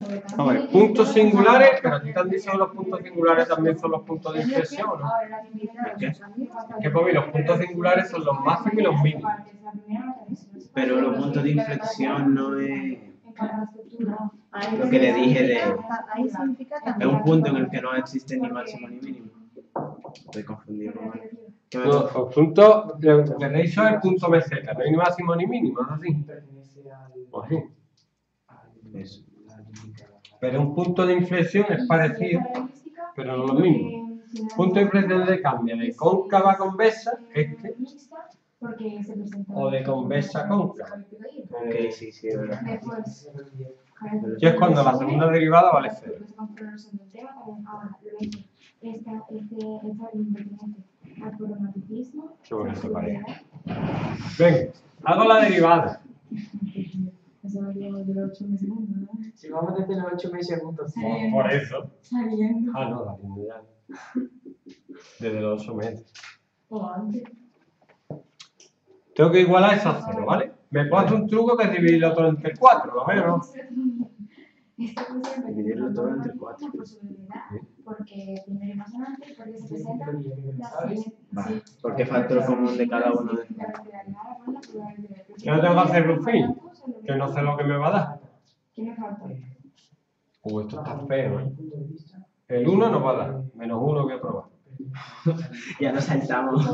A ver, puntos singulares, pero aquí te han dicho que los puntos singulares también son los puntos de inflexión, ¿no? qué? Que pues los puntos singulares son los máximos y los mínimos. Pero los puntos de inflexión no es lo que le dije de... Es un punto en el que no existe ni máximo ni mínimo. Estoy confundido. ¿vale? ¿Qué me No, el punto, lo que he dicho es el punto meseta, no hay ni máximo ni mínimo, ¿es así? O así. Eso. Pero un punto de inflexión es parecido, pero no lo mismo. Punto de inflexión de cambia de cóncava a convexa, este, o de convexa a cóncava. Ok, sí, sí, es verdad. Y es cuando la segunda derivada vale cero. Esta, este. Qué bonito parece. Venga, hago la derivada. Eso lo llevo de los 8 meses, ¿no? Si vamos desde los 8 meses juntos. Sí. Por eso. Saliendo. Ah, no, ya. Desde los 8 meses. O antes. Tengo que igualar eso a cero, ¿vale? Me puedo hacer un truco que es dividirlo todo entre 4, ¿lo veo? no? Función Dividirlo todo entre cuatro. por su debilidad, porque primero y más adelante, porque se presenta la siguiente. Vale. ¿Por qué factor común de cada uno de estos? Yo no tengo que hacer Rufín, que no sé lo que me va a dar. ¿Qué me falta? Uh, esto está feo, ¿eh? El 1 nos va a dar, menos 1 voy a probar. Ya nos saltamos.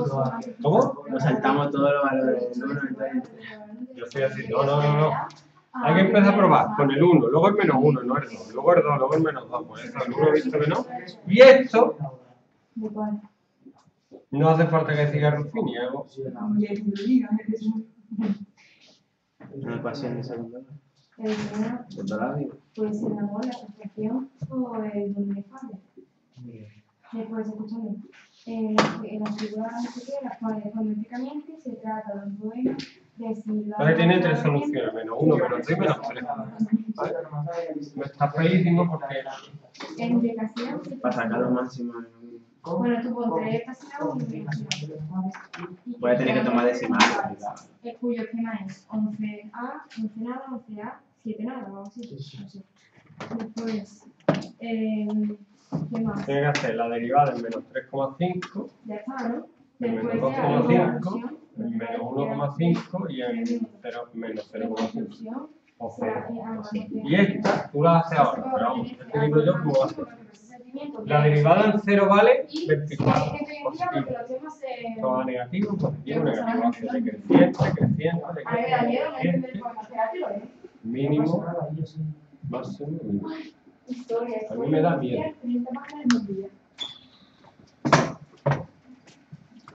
¿Cómo? Nos saltamos todos los valores del 1, entonces. Yo estoy así, no, no, no, no. Hay que empezar a probar con el 1, luego el menos 1, no el 2, luego el 2, luego el menos 2, pues eso, el 1 visto que no. Y esto, no hace falta que siga Rufini, hago Una ecuación de segundo. El primero De toda la vida. puede ser el amor, la perfección o el donde falla. Después, escúchame, en las figuras anteriores, las cuales geométricamente se trata de un poema de si la... Ahora tiene tres soluciones, menos 1, menos 3 y menos 3. ¿Vale? Me está feísimo porque En decasión se Para sacar los máximos. Bueno, tú pon tres decasión y un Voy a tener que tomar decimales. El cuyo esquema es 11A, 11 nada, 11A, 7 nada, o algo así. así. Después, eh, ¿qué más? tiene que hacer la derivada en menos 3,5, Ya está, ¿no? el menos Después una 2,5, función. el menos 1,5 y el cero- menos La 0,5 función o será 0. que ambas veces- Y esta tú la haces ahora, pero vamos, te digo yo cómo va a ser. Sentimiento La derivada en 0 vale Y 24, hay que tener cuidado porque positivo. los temas se- Todo negativo, positivo, negativo, decreciente, creciente, A ver, decreciente, ¿eh? mínimo, máximo, mínimo. A mí me da miedo.